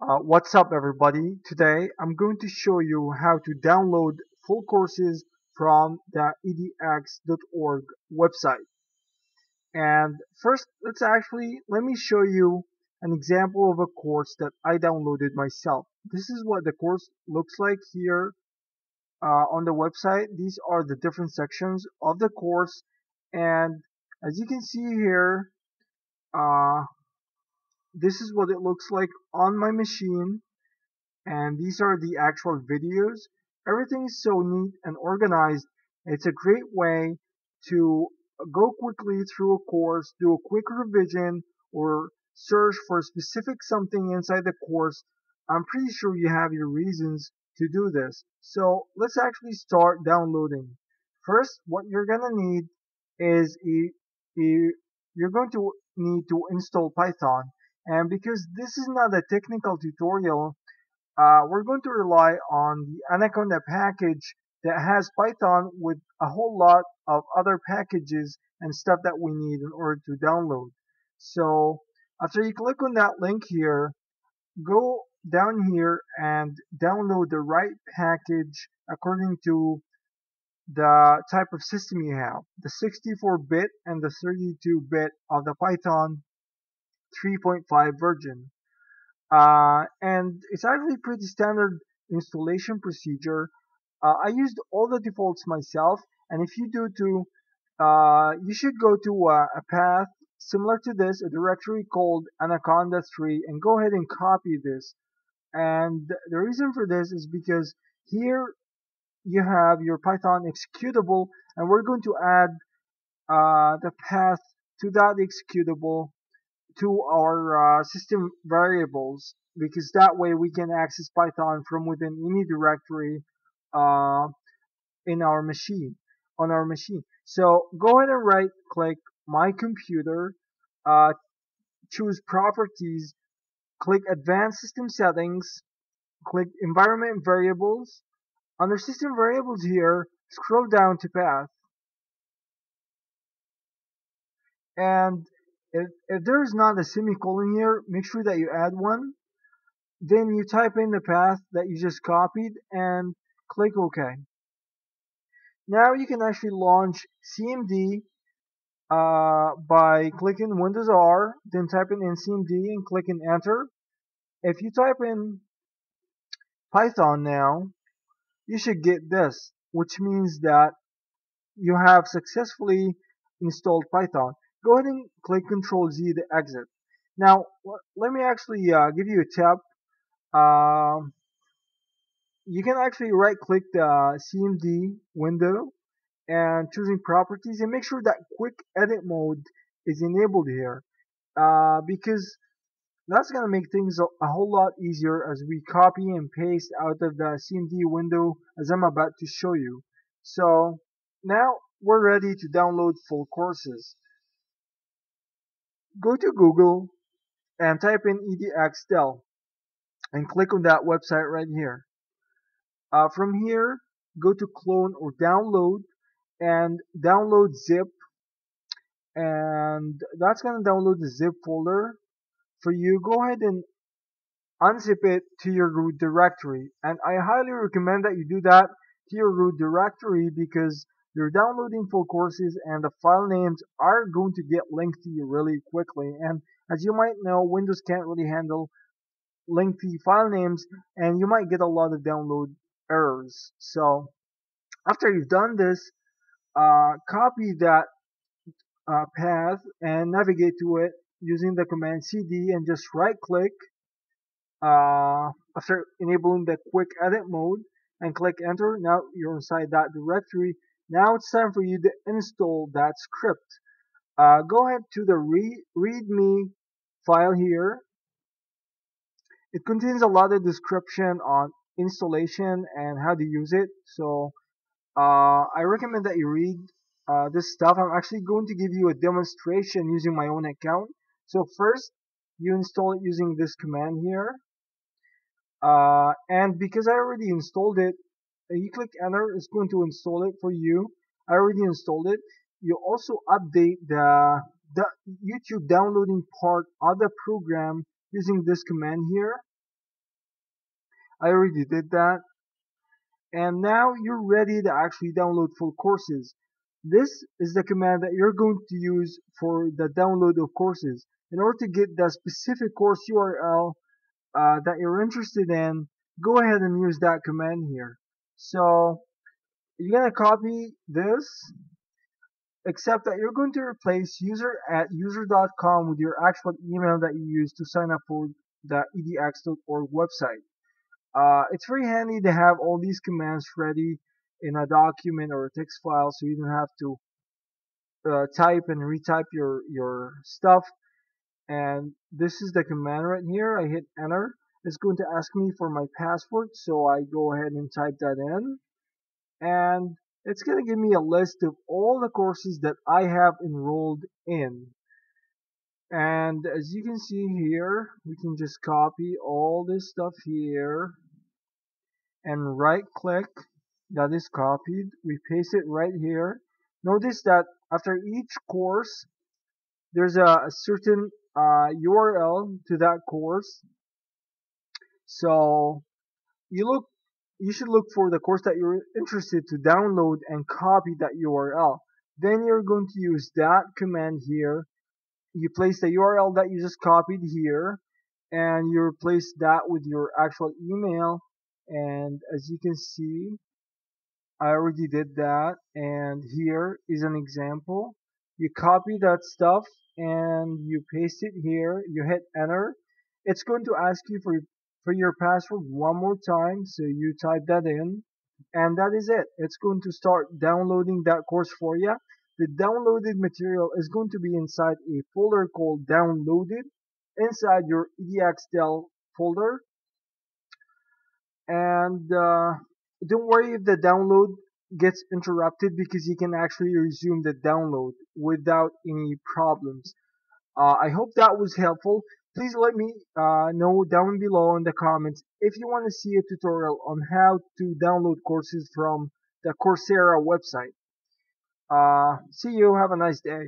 Uh, what's up everybody? Today I'm going to show you how to download full courses from the edx.org website. And first let's actually, let me show you an example of a course that I downloaded myself. This is what the course looks like here uh, on the website. These are the different sections of the course and as you can see here, uh, this is what it looks like on my machine. And these are the actual videos. Everything is so neat and organized. It's a great way to go quickly through a course do a quick revision or search for specific something inside the course. I'm pretty sure you have your reasons to do this. So let's actually start downloading. First what you're gonna need is a, a you're going to need to install Python and because this is not a technical tutorial, uh, we're going to rely on the Anaconda package that has Python with a whole lot of other packages and stuff that we need in order to download. So after you click on that link here, go down here and download the right package according to the type of system you have, the 64-bit and the 32-bit of the Python 3.5 version. Uh, and it's actually pretty standard installation procedure. Uh, I used all the defaults myself, and if you do too, uh, you should go to uh, a path similar to this, a directory called Anaconda 3, and go ahead and copy this. And the reason for this is because here you have your Python executable, and we're going to add uh, the path to that executable to our uh, system variables because that way we can access Python from within any directory uh, in our machine on our machine. So go ahead and right click my computer, uh, choose properties, click advanced system settings, click environment variables. Under system variables here, scroll down to path. And if, if there's not a semicolon here, make sure that you add one. Then you type in the path that you just copied and click OK. Now you can actually launch CMD uh, by clicking Windows R, then typing in CMD and clicking Enter. If you type in Python now, you should get this, which means that you have successfully installed Python go ahead and click Control Z to exit. Now, let me actually uh, give you a tip. Uh, you can actually right click the CMD window and choosing properties and make sure that quick edit mode is enabled here uh, because that's going to make things a, whole lot easier as we copy and paste out of the CMD window as I'm about to show you. So now we're ready to download full courses go to Google and type in edx edx-dl and click on that website right here. Uh, from here, go to clone or download and download zip and that's going to download the zip folder for you. Go ahead and unzip it to your root directory and I highly recommend that you do that to your root directory because you're downloading full courses and the file names are going to get lengthy really quickly. And as you might know, Windows can't really handle lengthy file names and you might get a lot of download errors. So after you've done this, uh, copy that uh, path and navigate to it using the command cd and just right click uh, after enabling the quick edit mode and click enter. Now you're inside that directory now it's time for you to install that script. Uh, go ahead to the re readme file here. It contains a lot of description on installation and how to use it. So uh, I recommend that you read uh, this stuff. I'm actually going to give you a demonstration using my own account. So first, you install it using this command here. Uh, and because I already installed it, you click enter it's going to install it for you I already installed it you also update the, the YouTube downloading part of the program using this command here I already did that. And now you're ready to actually download full courses. This is the command that you're going to use for the download of courses. In order to get the specific course URL uh, that you're interested in, go ahead and use that command here. So you're to copy this, except that you're going to replace user at user.com with your actual email that you use to sign up for the edx.org website. Uh, it's very handy to have all these commands ready in a document or a text file so you don't have to uh, type and retype your, your stuff. And this is the command right here. I hit enter. It's going to ask me for my password, so I go ahead and type that in. And it's going to give me a list of all the courses that I have enrolled in. And as you can see here, we can just copy all this stuff here and right click that is copied. We paste it right here. Notice that after each course, there's a, a certain uh, URL to that course. So you look, you should look for the course that you're interested to download and copy that URL. Then you're going to use that command here. You place the URL that you just copied here and you replace that with your actual email. And as you can see I already did that. And here is an example. You copy that stuff and you paste it here. You hit enter. It's going to ask you for your password one more time so you type that in and that is it it's going to start downloading that course for you the downloaded material is going to be inside a folder called downloaded inside your edx-dl folder and uh, don't worry if the download gets interrupted because you can actually resume the download without any problems. Uh, I hope that was helpful. Please let me uh, know down below in the comments if you want to see a tutorial on how to download courses from the Coursera website. Uh, see you. Have a nice day.